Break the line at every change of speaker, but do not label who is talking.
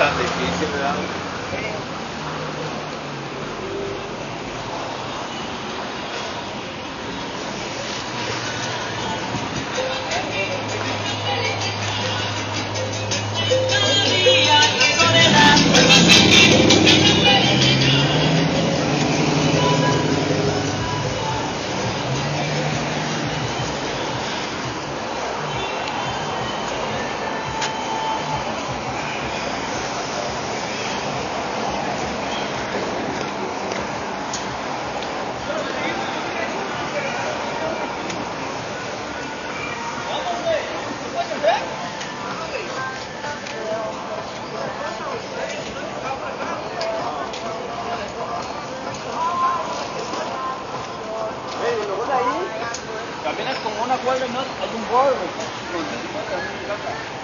上北京是不 Caminas como una cuadra no hay un borde, ¿no?